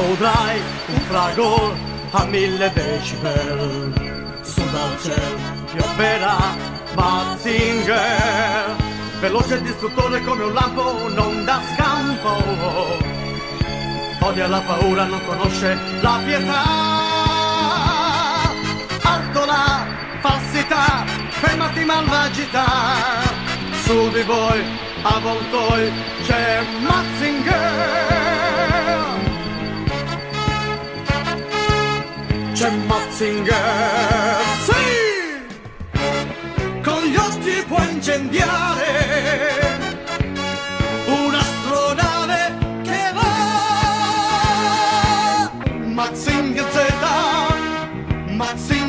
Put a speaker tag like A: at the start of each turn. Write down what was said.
A: udrai un fragor a mille decibel. Su dal cielo piomberà Mazinger veloce e distruttore come un lampo non dà scampo. Odia la paura non conosce la pietà. Alto la falsità fermati malvagità. Su di voi avvoltoi c'è Mazinger c'è Mazzinger Sì! Con gli occhi può incendiare un'astronave che va Mazzinger Z Mazzinger